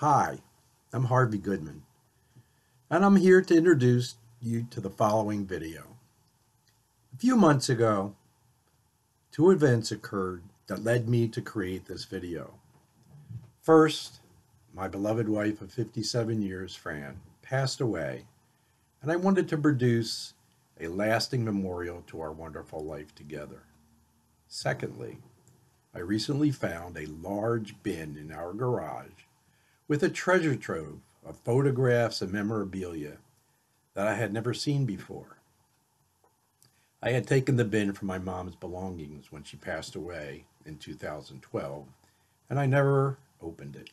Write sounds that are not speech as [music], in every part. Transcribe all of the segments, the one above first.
Hi, I'm Harvey Goodman, and I'm here to introduce you to the following video. A few months ago, two events occurred that led me to create this video. First, my beloved wife of 57 years, Fran, passed away, and I wanted to produce a lasting memorial to our wonderful life together. Secondly, I recently found a large bin in our garage with a treasure trove of photographs and memorabilia that I had never seen before. I had taken the bin from my mom's belongings when she passed away in 2012, and I never opened it.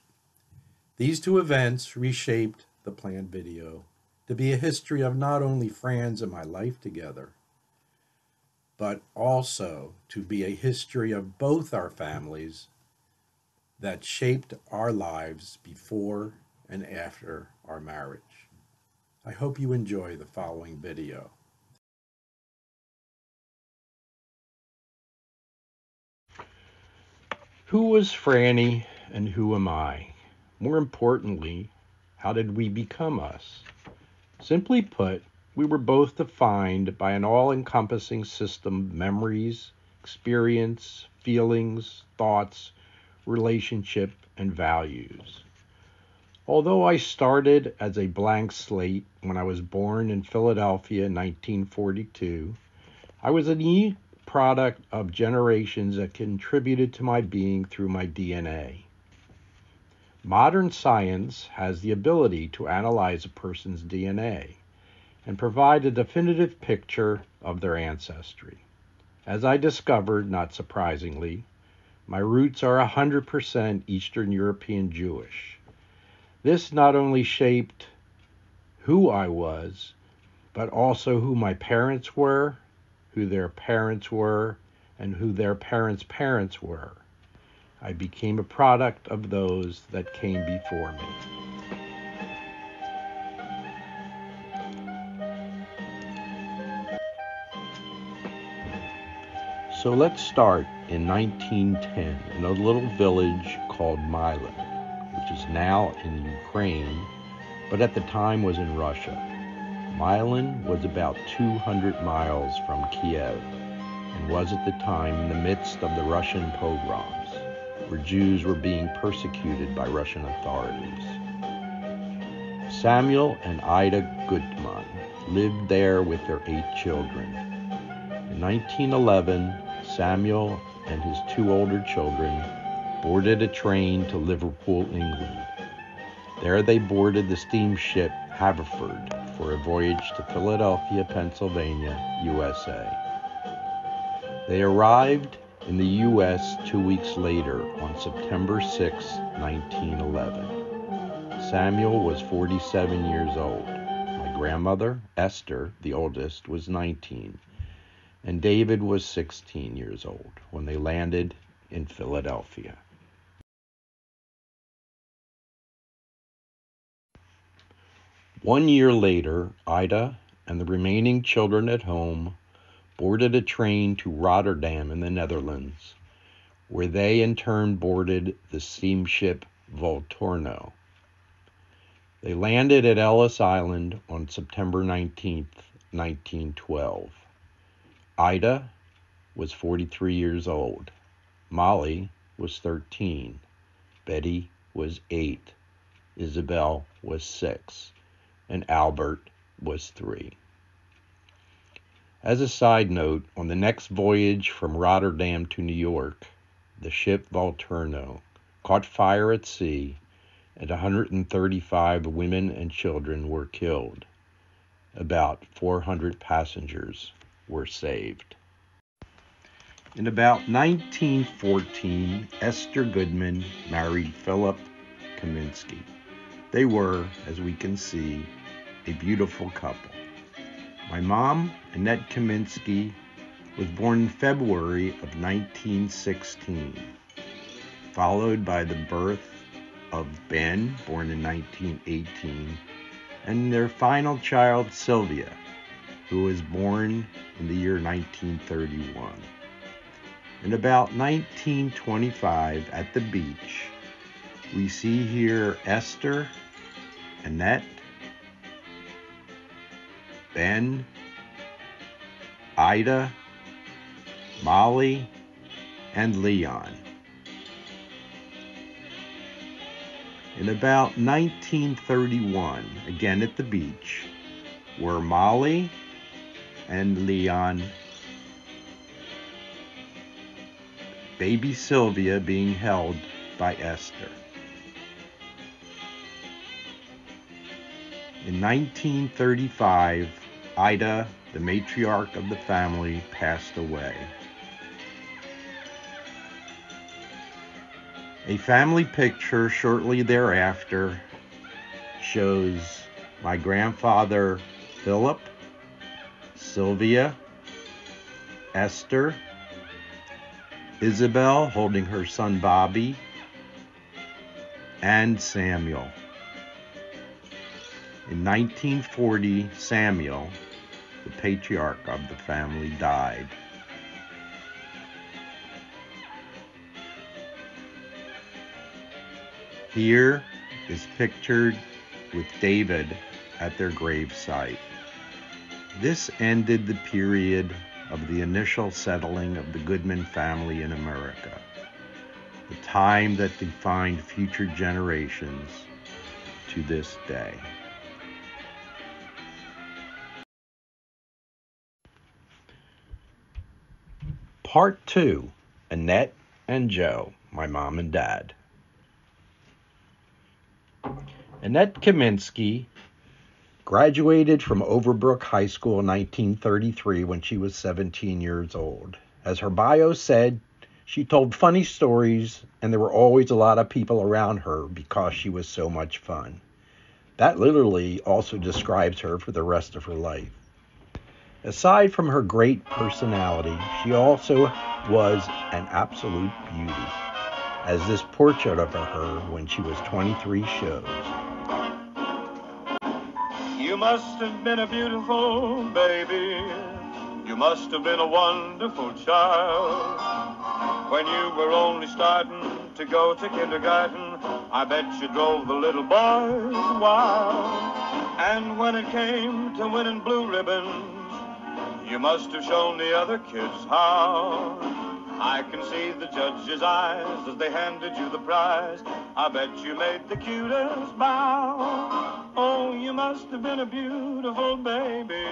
These two events reshaped the planned video to be a history of not only Fran's and my life together, but also to be a history of both our families that shaped our lives before and after our marriage. I hope you enjoy the following video. Who was Franny and who am I? More importantly, how did we become us? Simply put, we were both defined by an all encompassing system of memories, experience, feelings, thoughts, relationship, and values. Although I started as a blank slate when I was born in Philadelphia in 1942, I was a unique product of generations that contributed to my being through my DNA. Modern science has the ability to analyze a person's DNA and provide a definitive picture of their ancestry. As I discovered, not surprisingly, my roots are 100% Eastern European Jewish. This not only shaped who I was, but also who my parents were, who their parents were, and who their parents' parents were. I became a product of those that came before me. So let's start in 1910 in a little village called Milan, which is now in Ukraine, but at the time was in Russia. Milan was about 200 miles from Kiev and was at the time in the midst of the Russian pogroms, where Jews were being persecuted by Russian authorities. Samuel and Ida Gutman lived there with their eight children. In 1911, Samuel and his two older children boarded a train to Liverpool, England. There they boarded the steamship Haverford for a voyage to Philadelphia, Pennsylvania, USA. They arrived in the U.S. two weeks later on September 6, 1911. Samuel was 47 years old. My grandmother, Esther, the oldest, was 19 and David was 16 years old when they landed in Philadelphia. One year later, Ida and the remaining children at home boarded a train to Rotterdam in the Netherlands, where they in turn boarded the steamship Volturno. They landed at Ellis Island on September 19, 1912. Ida was 43 years old. Molly was 13. Betty was 8. Isabel was 6. And Albert was 3. As a side note, on the next voyage from Rotterdam to New York, the ship Volturno caught fire at sea and 135 women and children were killed. About 400 passengers were saved. In about 1914, Esther Goodman married Philip Kaminsky. They were, as we can see, a beautiful couple. My mom, Annette Kaminsky, was born in February of 1916, followed by the birth of Ben, born in 1918, and their final child, Sylvia, who was born in the year 1931. In about 1925, at the beach, We see here Esther, Annette, Ben, Ida, Molly, and Leon. In about 1931, again at the beach, were Molly and Leon, baby Sylvia being held by Esther. In 1935, Ida, the matriarch of the family, passed away. A family picture shortly thereafter shows my grandfather Philip, Sylvia, Esther, Isabel holding her son Bobby, and Samuel. In 1940, Samuel, the patriarch of the family, died. Here is pictured with David at their gravesite. This ended the period of the initial settling of the Goodman family in America, the time that defined future generations to this day. Part 2 Annette and Joe, my mom and dad. Annette Kaminsky graduated from Overbrook High School in 1933 when she was 17 years old. As her bio said, she told funny stories and there were always a lot of people around her because she was so much fun. That literally also describes her for the rest of her life. Aside from her great personality, she also was an absolute beauty, as this portrait of her when she was 23 shows. You must have been a beautiful baby. You must have been a wonderful child. When you were only starting to go to kindergarten, I bet you drove the little boys wild. And when it came to winning blue ribbons, you must have shown the other kids how. I can see the judge's eyes as they handed you the prize. I bet you made the cutest bow. Oh, you must have been a beautiful baby.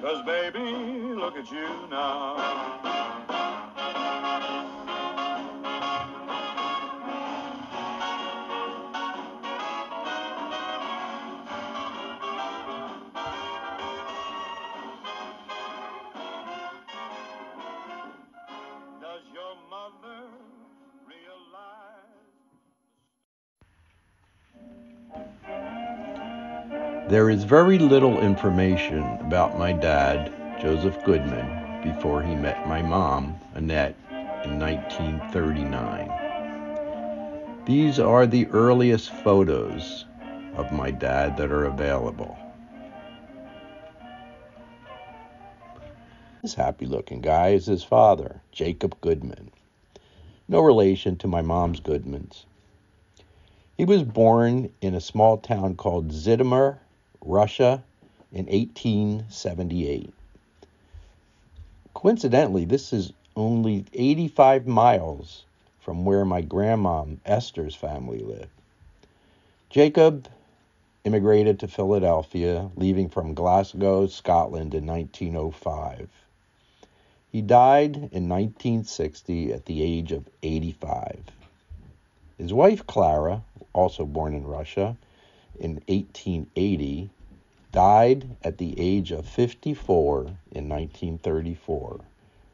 Cause baby, look at you now. There is very little information about my dad, Joseph Goodman, before he met my mom, Annette, in 1939. These are the earliest photos of my dad that are available. This happy looking guy is his father, Jacob Goodman. No relation to my mom's Goodmans. He was born in a small town called Zhytomyr, Russia, in 1878. Coincidentally, this is only 85 miles from where my grandma Esther's family lived. Jacob immigrated to Philadelphia, leaving from Glasgow, Scotland in 1905. He died in 1960 at the age of 85. His wife Clara, also born in Russia in 1880, died at the age of 54 in 1934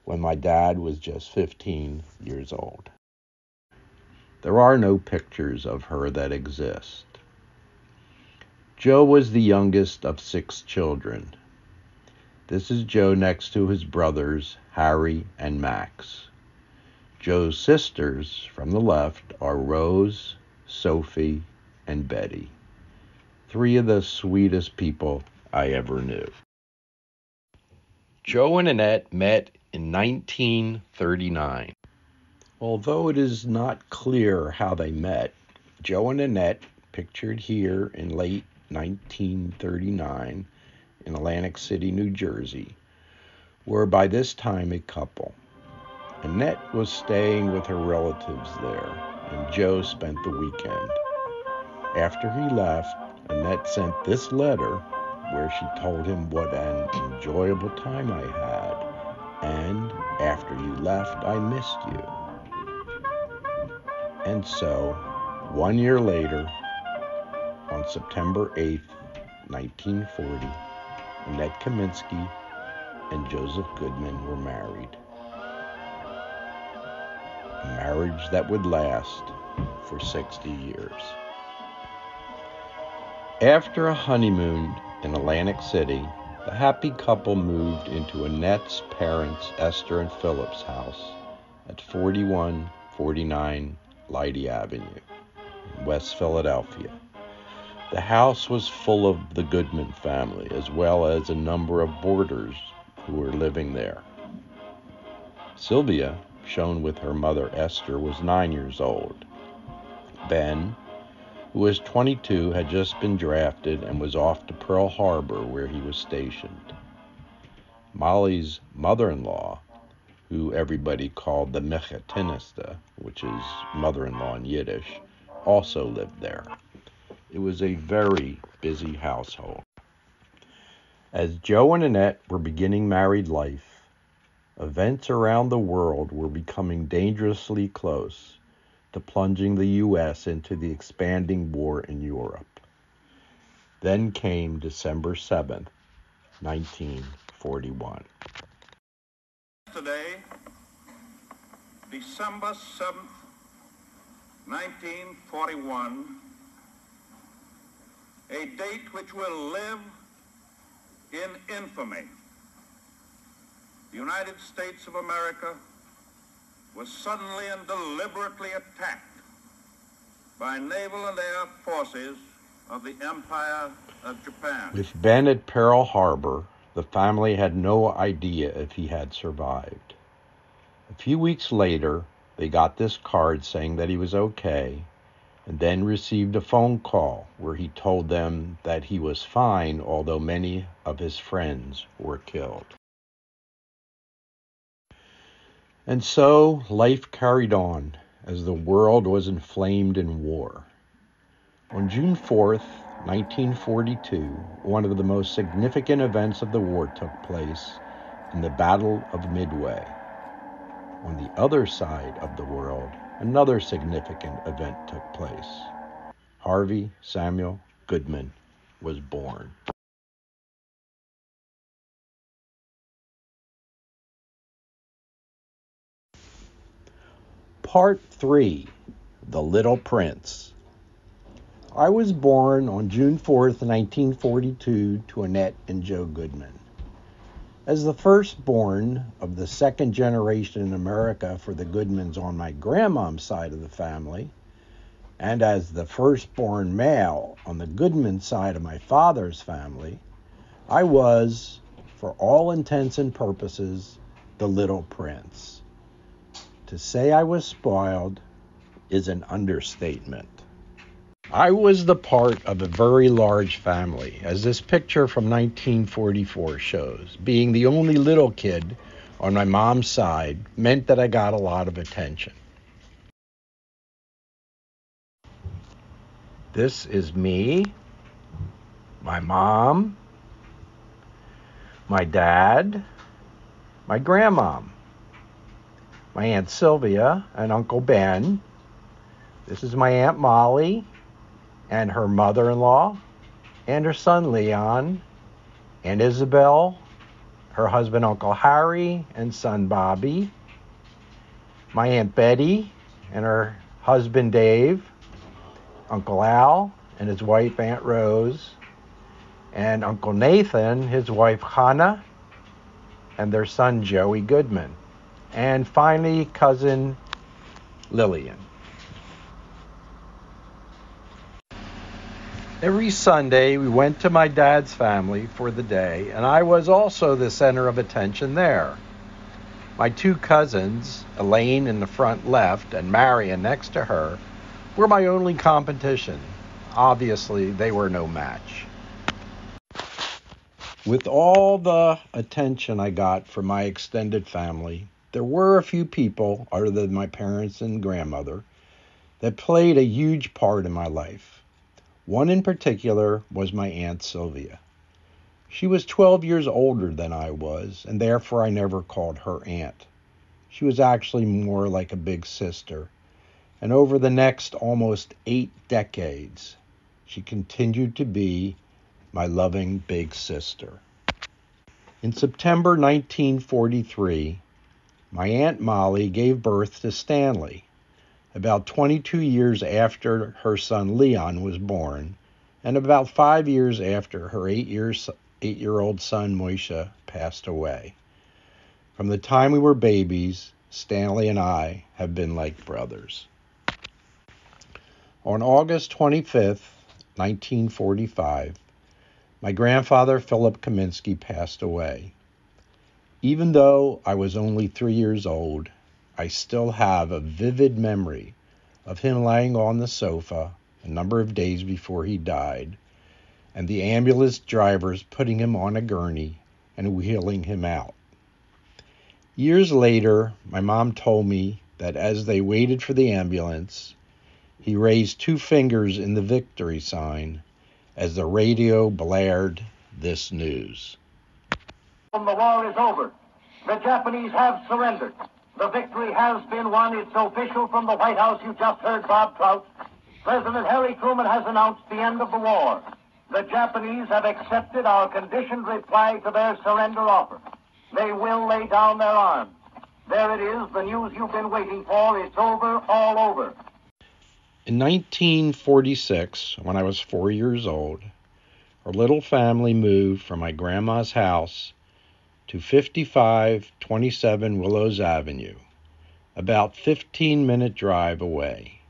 when my dad was just 15 years old. There are no pictures of her that exist. Joe was the youngest of six children. This is Joe next to his brothers, Harry and Max. Joe's sisters from the left are Rose, Sophie, and Betty. Three of the sweetest people I ever knew. Joe and Annette met in 1939. Although it is not clear how they met, Joe and Annette, pictured here in late 1939 in Atlantic City, New Jersey, were by this time a couple. Annette was staying with her relatives there, and Joe spent the weekend. After he left, Annette sent this letter where she told him what an enjoyable time I had, and after you left, I missed you. And so, one year later, on September 8th, 1940, Annette Kaminsky and Joseph Goodman were married. A marriage that would last for 60 years. After a honeymoon in Atlantic City, the happy couple moved into Annette's parents, Esther and Philip's house at 4149 Leidy Avenue, West Philadelphia. The house was full of the Goodman family, as well as a number of boarders who were living there. Sylvia, shown with her mother Esther, was nine years old. Ben, who was 22, had just been drafted and was off to Pearl Harbor where he was stationed. Molly's mother in law, who everybody called the Mechatinista, which is mother in law in Yiddish, also lived there. It was a very busy household. As Joe and Annette were beginning married life, events around the world were becoming dangerously close to plunging the U.S. into the expanding war in Europe. Then came December 7, 1941. Today, December 7th, 1941, a date which will live in infamy. The United States of America was suddenly and deliberately attacked by naval and air forces of the Empire of Japan. With Ben at Pearl Harbor, the family had no idea if he had survived. A few weeks later, they got this card saying that he was okay, and then received a phone call where he told them that he was fine, although many of his friends were killed. And so life carried on as the world was inflamed in war. On June 4th, 1942, one of the most significant events of the war took place in the Battle of Midway. On the other side of the world, another significant event took place. Harvey Samuel Goodman was born. Part 3 The Little Prince. I was born on June 4th, 1942, to Annette and Joe Goodman. As the firstborn of the second generation in America for the Goodmans on my grandmom's side of the family, and as the firstborn male on the Goodman side of my father's family, I was, for all intents and purposes, the little prince. To say I was spoiled is an understatement. I was the part of a very large family, as this picture from 1944 shows. Being the only little kid on my mom's side meant that I got a lot of attention. This is me, my mom, my dad, my grandmom my Aunt Sylvia and Uncle Ben. This is my Aunt Molly and her mother in law and her son Leon and Isabel, her husband Uncle Harry and son Bobby, my Aunt Betty and her husband Dave, Uncle Al and his wife Aunt Rose, and Uncle Nathan, his wife Hannah, and their son Joey Goodman and finally, cousin Lillian. Every Sunday, we went to my dad's family for the day, and I was also the center of attention there. My two cousins, Elaine in the front left and Marion next to her, were my only competition. Obviously, they were no match. With all the attention I got from my extended family, there were a few people, other than my parents and grandmother, that played a huge part in my life. One in particular was my Aunt Sylvia. She was 12 years older than I was, and therefore I never called her aunt. She was actually more like a big sister. And over the next almost eight decades, she continued to be my loving big sister. In September 1943, my Aunt Molly gave birth to Stanley, about 22 years after her son Leon was born, and about five years after her eight, years, eight year old son Moisha passed away. From the time we were babies, Stanley and I have been like brothers. On August 25, 1945, my grandfather, Philip Kaminsky, passed away. Even though I was only three years old, I still have a vivid memory of him lying on the sofa a number of days before he died, and the ambulance drivers putting him on a gurney and wheeling him out. Years later, my mom told me that as they waited for the ambulance, he raised two fingers in the victory sign as the radio blared this news. The war is over. The Japanese have surrendered. The victory has been won. It's official from the White House. You just heard Bob Trout. President Harry Truman has announced the end of the war. The Japanese have accepted our conditioned reply to their surrender offer. They will lay down their arms. There it is, the news you've been waiting for. It's over, all over. In 1946, when I was four years old, our little family moved from my grandma's house to 5527 Willows Avenue, about 15 minute drive away.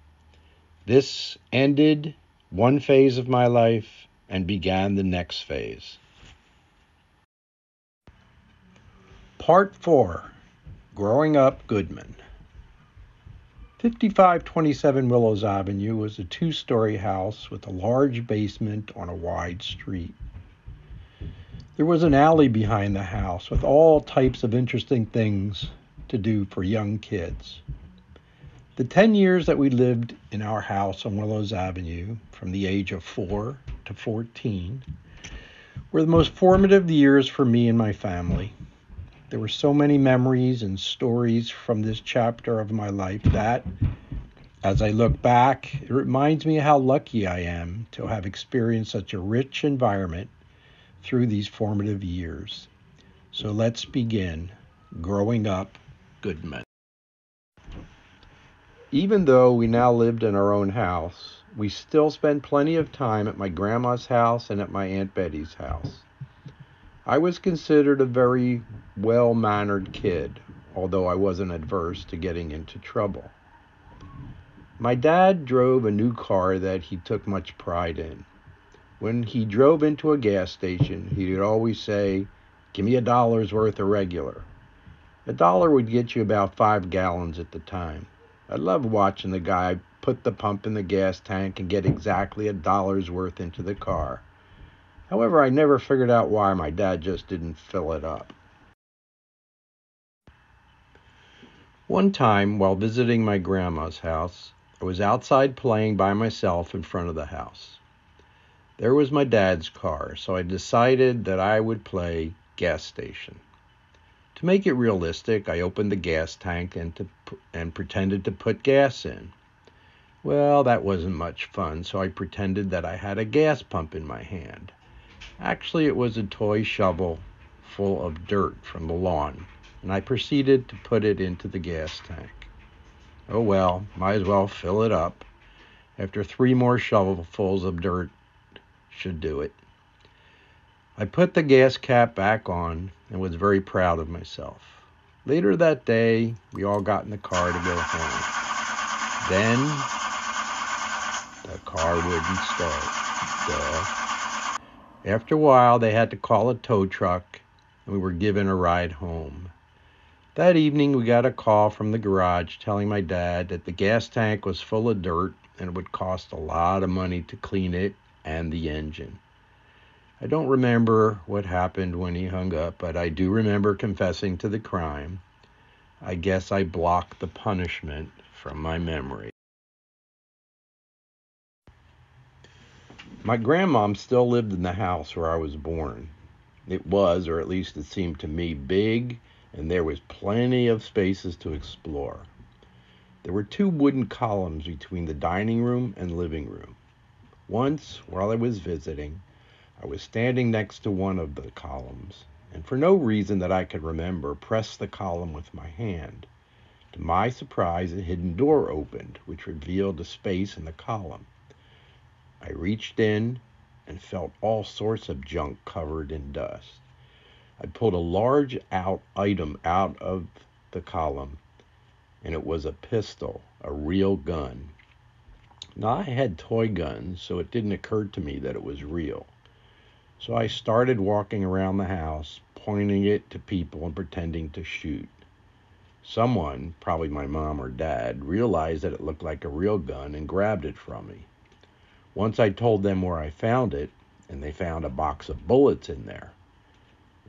This ended one phase of my life and began the next phase. Part 4 Growing Up Goodman 5527 Willows Avenue was a two story house with a large basement on a wide street. There was an alley behind the house with all types of interesting things to do for young kids. The 10 years that we lived in our house on Willows Avenue, from the age of 4 to 14, were the most formative years for me and my family. There were so many memories and stories from this chapter of my life that, as I look back, it reminds me how lucky I am to have experienced such a rich environment through these formative years. So let's begin growing up Goodman. Even though we now lived in our own house, we still spent plenty of time at my grandma's house and at my Aunt Betty's house. I was considered a very well mannered kid, although I wasn't adverse to getting into trouble. My dad drove a new car that he took much pride in. When he drove into a gas station, he would always say, Give me a dollar's worth of regular. A dollar would get you about five gallons at the time. I loved watching the guy put the pump in the gas tank and get exactly a dollar's worth into the car. However, I never figured out why my dad just didn't fill it up. One time, while visiting my grandma's house, I was outside playing by myself in front of the house. There was my dad's car, so I decided that I would play gas station. To make it realistic, I opened the gas tank and, to, and pretended to put gas in. Well, that wasn't much fun, so I pretended that I had a gas pump in my hand. Actually, it was a toy shovel full of dirt from the lawn, and I proceeded to put it into the gas tank. Oh well, might as well fill it up. After three more shovelfuls of dirt should do it. I put the gas cap back on and was very proud of myself. Later that day, we all got in the car to go home. Then, the car wouldn't start. Duh. After a while, they had to call a tow truck, and we were given a ride home. That evening, we got a call from the garage telling my dad that the gas tank was full of dirt and it would cost a lot of money to clean it and the engine. I don't remember what happened when he hung up, but I do remember confessing to the crime. I guess I blocked the punishment from my memory. My grandmom still lived in the house where I was born. It was, or at least it seemed to me, big, and there was plenty of spaces to explore. There were two wooden columns between the dining room and living room. Once, while I was visiting, I was standing next to one of the columns, and for no reason that I could remember, pressed the column with my hand. To my surprise, a hidden door opened, which revealed a space in the column. I reached in and felt all sorts of junk covered in dust. I pulled a large out item out of the column, and it was a pistol, a real gun. Now, I had toy guns, so it didn't occur to me that it was real. So I started walking around the house, pointing it to people and pretending to shoot. Someone, probably my mom or dad, realized that it looked like a real gun and grabbed it from me. Once I told them where I found it, and they found a box of bullets in there.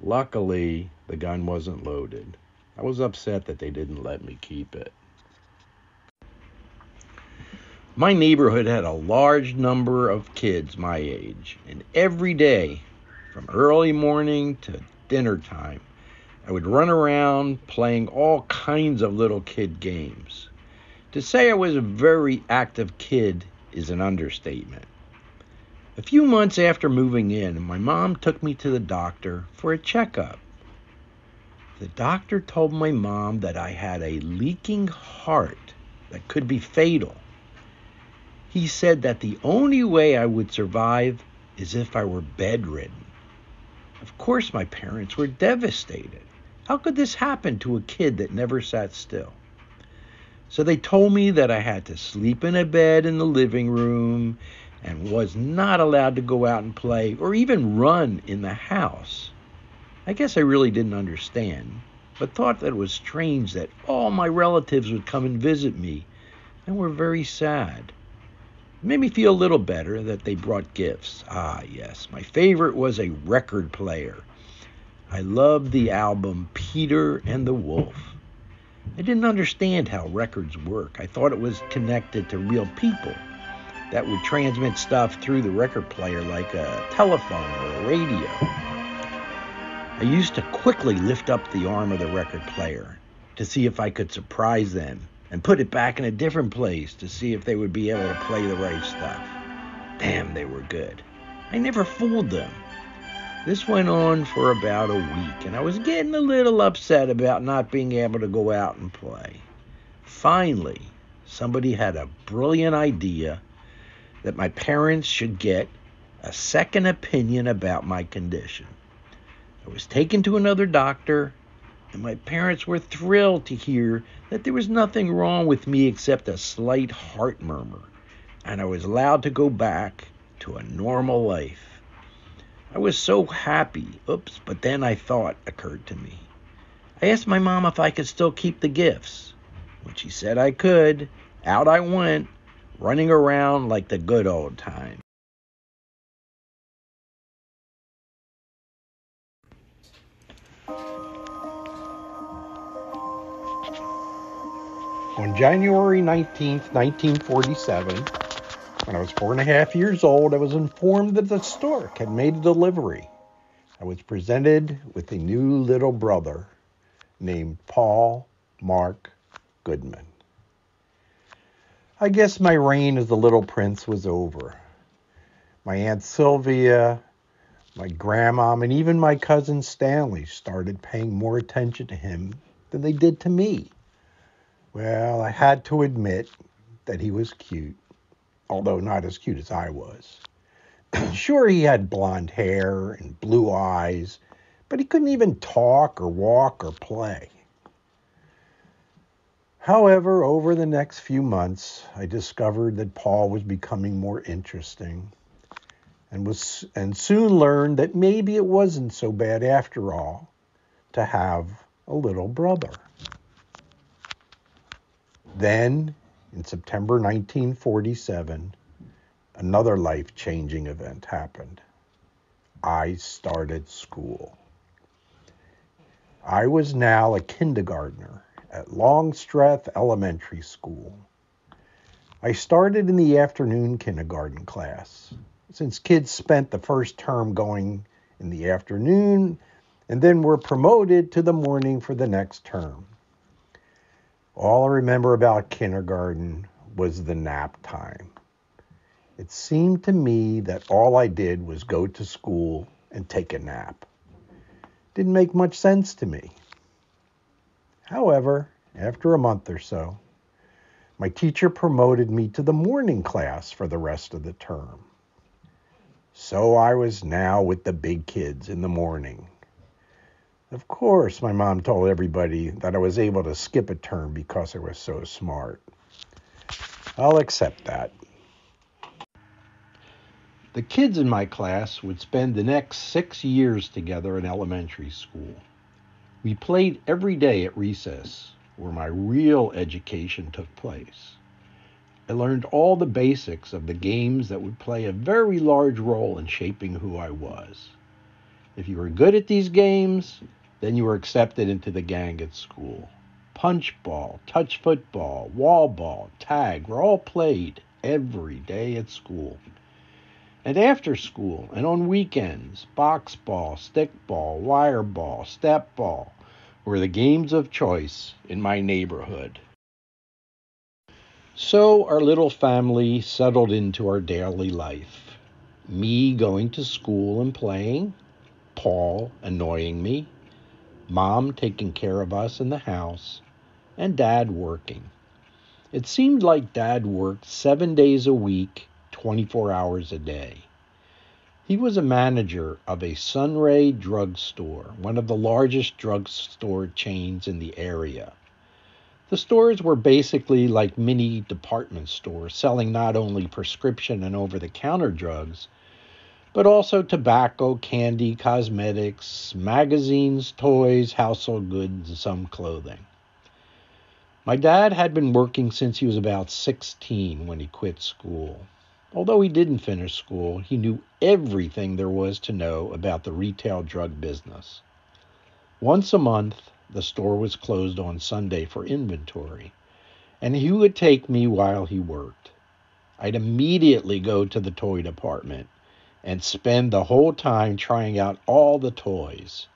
Luckily, the gun wasn't loaded. I was upset that they didn't let me keep it. My neighborhood had a large number of kids my age, and every day, from early morning to dinner time, I would run around playing all kinds of little kid games. To say I was a very active kid is an understatement. A few months after moving in, my mom took me to the doctor for a checkup. The doctor told my mom that I had a leaking heart that could be fatal. He said that the only way I would survive is if I were bedridden. Of course, my parents were devastated. How could this happen to a kid that never sat still? So they told me that I had to sleep in a bed in the living room and was not allowed to go out and play or even run in the house. I guess I really didn't understand, but thought that it was strange that all my relatives would come and visit me and were very sad. It made me feel a little better that they brought gifts. Ah, yes, my favorite was a record player. I loved the album Peter and the Wolf. I didn't understand how records work. I thought it was connected to real people that would transmit stuff through the record player like a telephone or a radio. I used to quickly lift up the arm of the record player to see if I could surprise them and put it back in a different place to see if they would be able to play the right stuff. Damn, they were good. I never fooled them. This went on for about a week, and I was getting a little upset about not being able to go out and play. Finally, somebody had a brilliant idea that my parents should get a second opinion about my condition. I was taken to another doctor, and my parents were thrilled to hear that there was nothing wrong with me except a slight heart murmur, and I was allowed to go back to a normal life. I was so happy. Oops, but then a thought occurred to me. I asked my mom if I could still keep the gifts. When she said I could, out I went, running around like the good old times. On January 19, 1947, when I was four and a half years old, I was informed that the stork had made a delivery. I was presented with a new little brother named Paul Mark Goodman. I guess my reign as the little prince was over. My Aunt Sylvia, my grandmom, and even my cousin Stanley started paying more attention to him than they did to me. Well, I had to admit that he was cute, although not as cute as I was. [clears throat] sure, he had blonde hair and blue eyes, but he couldn't even talk or walk or play. However, over the next few months, I discovered that Paul was becoming more interesting and was and soon learned that maybe it wasn't so bad after all to have a little brother. Then, in September 1947, another life changing event happened. I started school. I was now a kindergartner at Longstreth Elementary School. I started in the afternoon kindergarten class, since kids spent the first term going in the afternoon and then were promoted to the morning for the next term. All I remember about kindergarten was the nap time. It seemed to me that all I did was go to school and take a nap. Didn't make much sense to me. However, after a month or so, my teacher promoted me to the morning class for the rest of the term. So I was now with the big kids in the morning. Of course, my mom told everybody that I was able to skip a term because I was so smart. I'll accept that. The kids in my class would spend the next six years together in elementary school. We played every day at recess, where my real education took place. I learned all the basics of the games that would play a very large role in shaping who I was. If you were good at these games, then you were accepted into the gang at school. Punch ball, touch football, wall ball, tag were all played every day at school. And after school and on weekends, box ball, stick ball, wire ball, step ball were the games of choice in my neighborhood. So our little family settled into our daily life. Me going to school and playing, Paul annoying me, Mom taking care of us in the house, and Dad working. It seemed like Dad worked seven days a week 24 hours a day. He was a manager of a Sunray drugstore, one of the largest drugstore chains in the area. The stores were basically like mini department stores, selling not only prescription and over the counter drugs, but also tobacco, candy, cosmetics, magazines, toys, household goods, and some clothing. My dad had been working since he was about 16 when he quit school. Although he didn't finish school, he knew everything there was to know about the retail drug business. Once a month, the store was closed on Sunday for inventory, and he would take me while he worked. I'd immediately go to the toy department and spend the whole time trying out all the toys.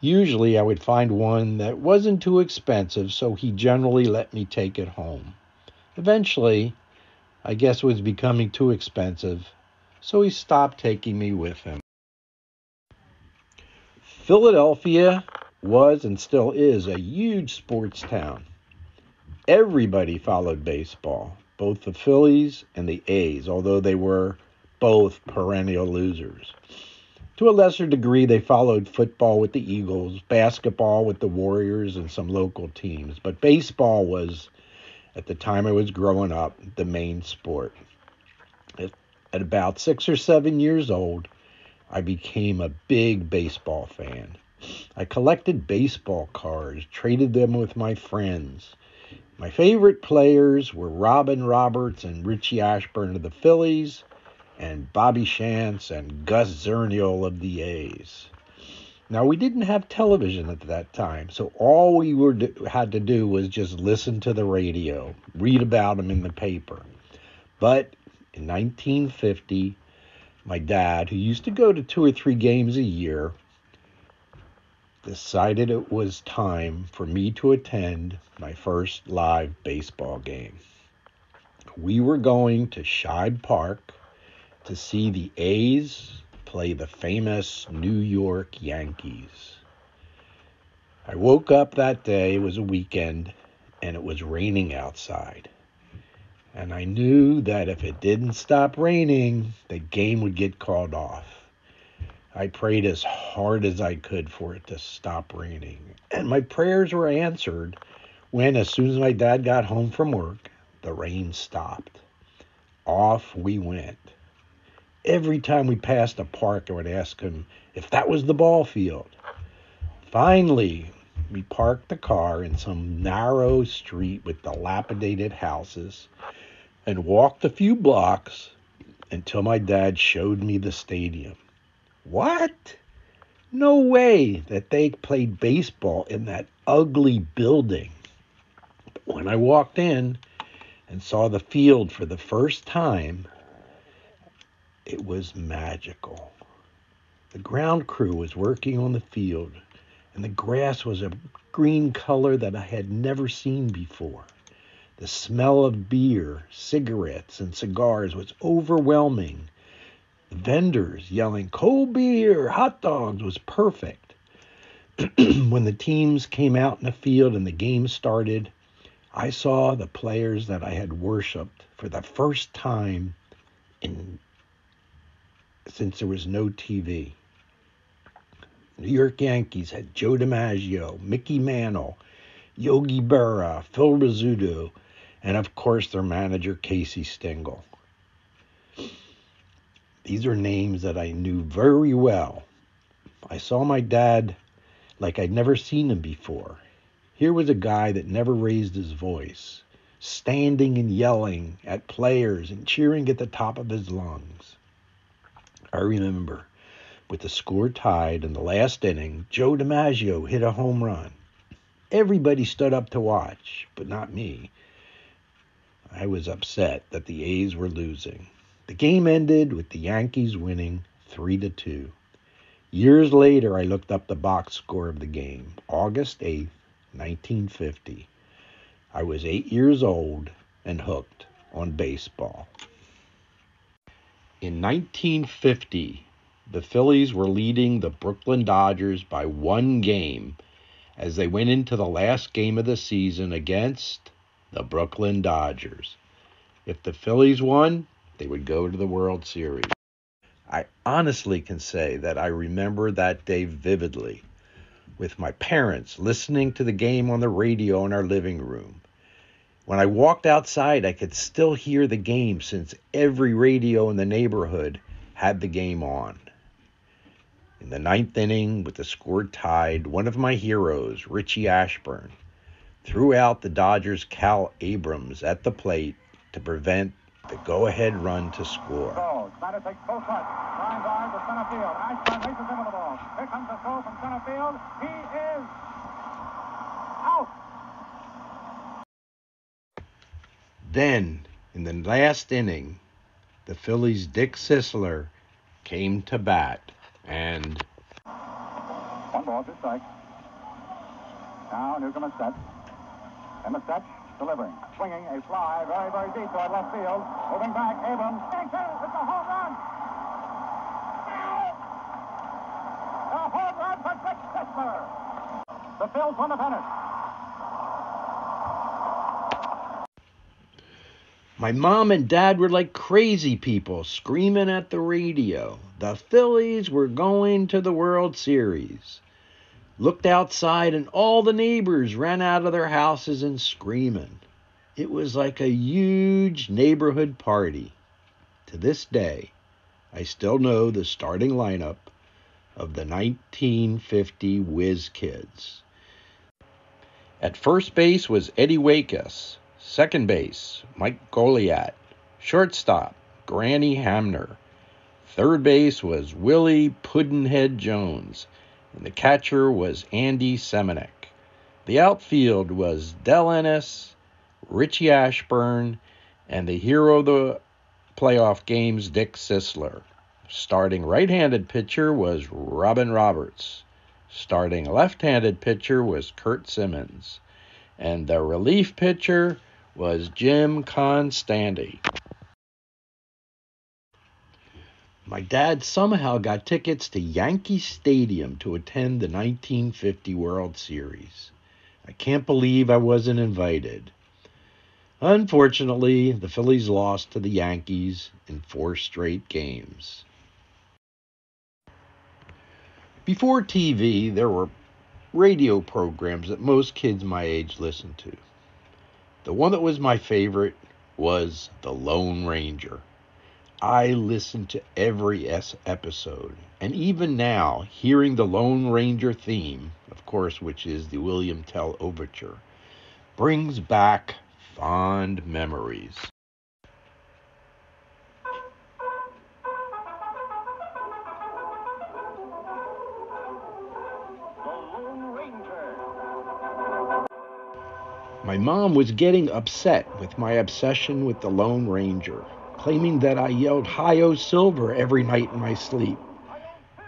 Usually, I would find one that wasn't too expensive, so he generally let me take it home. Eventually, I guess it was becoming too expensive, so he stopped taking me with him. Philadelphia was and still is a huge sports town. Everybody followed baseball, both the Phillies and the A's, although they were both perennial losers. To a lesser degree, they followed football with the Eagles, basketball with the Warriors, and some local teams. But baseball was at the time I was growing up, the main sport. At, about six or seven years old, I became a big baseball fan. I collected baseball cards, traded them with my friends. My favorite players were Robin Roberts and Richie Ashburn of the Phillies, and Bobby Shantz and Gus Zernial of the A's. Now we didn't have television at that time, so all we were had to do was just listen to the radio, read about them in the paper. But in 1950, my dad, who used to go to two or three games a year, decided it was time for me to attend my first live baseball game. We were going to Shibe Park to see the A's play the famous New York Yankees. I woke up that day, it was a weekend, and it was raining outside. And I knew that if it didn't stop raining, the game would get called off. I prayed as hard as I could for it to stop raining. And my prayers were answered when, as soon as my dad got home from work, the rain stopped. Off we went. Every time we passed a park, I would ask him if that was the ball field. Finally, we parked the car in some narrow street with dilapidated houses and walked a few blocks until my dad showed me the stadium. What? No way that they played baseball in that ugly building. But when I walked in and saw the field for the first time, it was magical. The ground crew was working on the field, and the grass was a green color that I had never seen before. The smell of beer, cigarettes, and cigars was overwhelming. The vendors yelling, cold beer, hot dogs was perfect. [clears throat] when the teams came out in the field and the game started, I saw the players that I had worshiped for the first time in since there was no TV. New York Yankees had Joe DiMaggio, Mickey Mantle, Yogi Berra, Phil Rizzuto, and of course their manager Casey Stengel. These are names that I knew very well. I saw my dad like I'd never seen him before. Here was a guy that never raised his voice, standing and yelling at players and cheering at the top of his lungs. I remember with the score tied in the last inning, Joe DiMaggio hit a home run. Everybody stood up to watch, but not me. I was upset that the A's were losing. The game ended with the Yankees winning 3 to 2. Years later, I looked up the box score of the game, August 8, 1950. I was 8 years old and hooked on baseball. In 1950, the Phillies were leading the Brooklyn Dodgers by one game as they went into the last game of the season against the Brooklyn Dodgers. If the Phillies won, they would go to the World Series. I honestly can say that I remember that day vividly with my parents listening to the game on the radio in our living room. When I walked outside, I could still hear the game since every radio in the neighborhood had the game on. In the ninth inning, with the score tied, one of my heroes, Richie Ashburn, threw out the Dodgers' Cal Abrams at the plate to prevent the go ahead run to score. Snider takes to center field. Races into the ball. Here comes the throw from center field. He is out. Then, in the last inning, the Phillies' Dick Sisler came to bat and One ball, two strikes. Now Newcombe is set. And the stretch, delivering. Swinging a fly very, very deep toward left field. Moving back, Abrams. It's a home run. A home run for Dick Sisler. The Phils won the pennant. My mom and dad were like crazy people screaming at the radio. The Phillies were going to the World Series. Looked outside and all the neighbors ran out of their houses and screaming. It was like a huge neighborhood party. To this day, I still know the starting lineup of the 1950 Whiz Kids. At first base was Eddie Waitkus. Second base, Mike Goliat. Shortstop, Granny Hamner. Third base was Willie Puddinhead Jones. And the catcher was Andy Seminick. The outfield was Del Ennis, Richie Ashburn, and the hero of the playoff games, Dick Sisler. Starting right handed pitcher was Robin Roberts. Starting left handed pitcher was Curt Simmons. And the relief pitcher was Jim Konstanty. My dad somehow got tickets to Yankee Stadium to attend the 1950 World Series. I can't believe I wasn't invited. Unfortunately, the Phillies lost to the Yankees in four straight games. Before TV, there were radio programs that most kids my age listened to. The one that was my favorite was The Lone Ranger. I listened to every S episode, and even now, hearing the Lone Ranger theme, of course. course, which is the William Tell Overture, brings back fond memories. My mom was getting upset with my obsession with the Lone Ranger, claiming that I yelled Hi-Yo Silver every night in my sleep.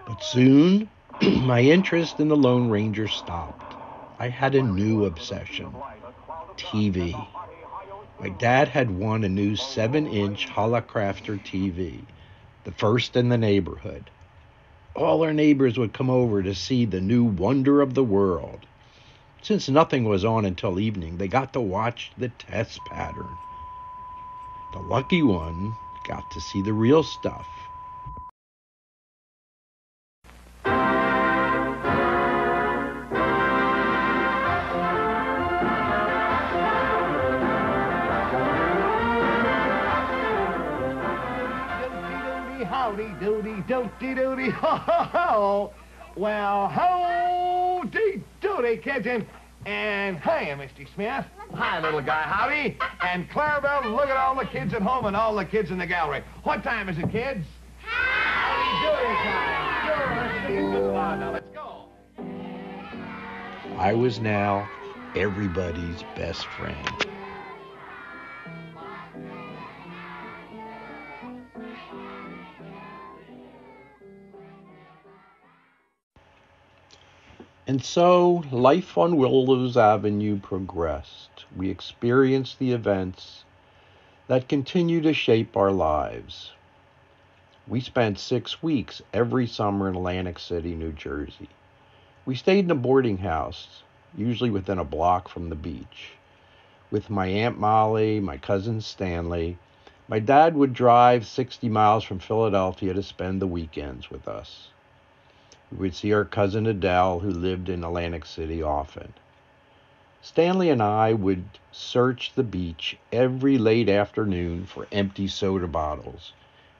But soon, [clears throat] my interest in the Lone Ranger stopped. I had a new obsession TV. My dad had won a new 7 inch Hallicrafter TV, the first in the neighborhood. All our neighbors would come over to see the new wonder of the world. Since nothing was on until evening, they got to watch the test pattern. The lucky one got to see the real stuff. Howdy doody doody doody ho ho ho. Well, howdy doody, kids, and hi, Misty Smith. Hi, little guy, howdy. And Clarabelle, look at all the kids at home and all the kids in the gallery. What time is it, kids? Howdy doody time. Sure, let's see. Good one. Now, let's go. I was now everybody's best friend. And so life on Willows Avenue progressed. We experienced the events that continue to shape our lives. We spent six weeks every summer in Atlantic City, New Jersey. We stayed in a boarding house, usually within a block from the beach. With my Aunt Molly, my cousin Stanley, my dad would drive 60 miles from Philadelphia to spend the weekends with us. We would see our cousin Adele, who lived in Atlantic City, often. Stanley and I would search the beach every late afternoon for empty soda bottles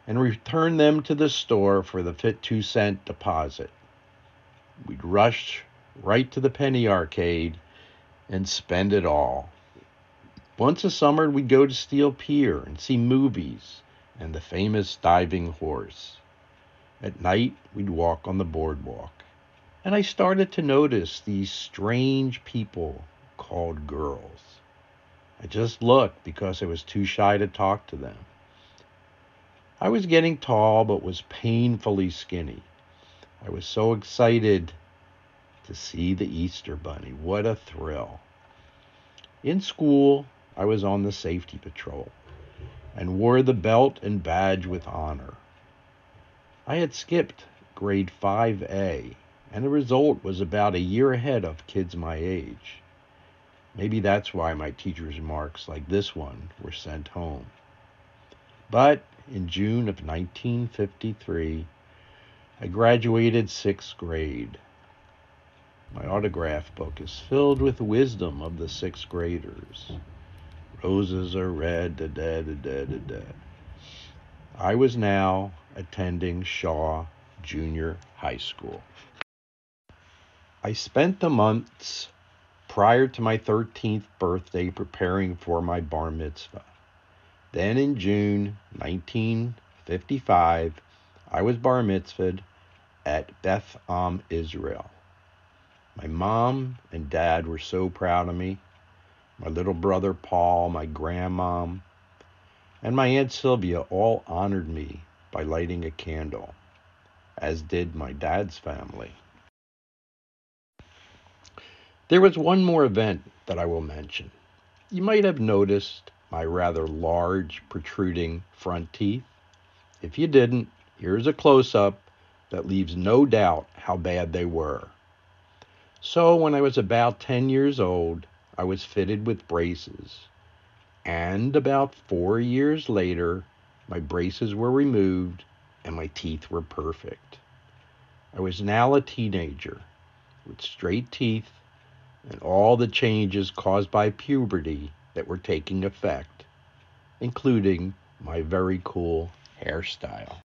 and return them to the store for the fit two cent deposit. We'd rush right to the penny arcade and spend it all. Once a summer, we'd go to Steel Pier and see movies and the famous diving horse. At night, we'd walk on the boardwalk. And I started to notice these strange people called girls. I just looked because I was too shy to talk to them. I was getting tall but was painfully skinny. I was so excited to see the Easter Bunny. What a thrill. In school, I was on the safety patrol and wore the belt and badge with honor. I had skipped grade 5A, and the result was about a year ahead of kids my age. Maybe that's why my teacher's marks like this one were sent home. But in June of 1953, I graduated sixth grade. My autograph book is filled with wisdom of the sixth graders. Roses are red, da da da da da. I was now attending Shaw Junior High School. I spent the months prior to my 13th birthday preparing for my bar mitzvah. Then in June 1955, I was bar mitzvahed at Beth Am, Israel. My mom and dad were so proud of me. My little brother Paul, my grandmom, and my Aunt Sylvia all honored me by lighting a candle, as did my dad's family. There was one more event that I will mention. You might have noticed my rather large, protruding front teeth. If you didn't, here's a close up that leaves no doubt how bad they were. So, when I was about 10 years old, I was fitted with braces. And about four years later, my braces were removed and my teeth were perfect. I was now a teenager with straight teeth and all the changes caused by puberty that were taking effect, including my very cool hairstyle.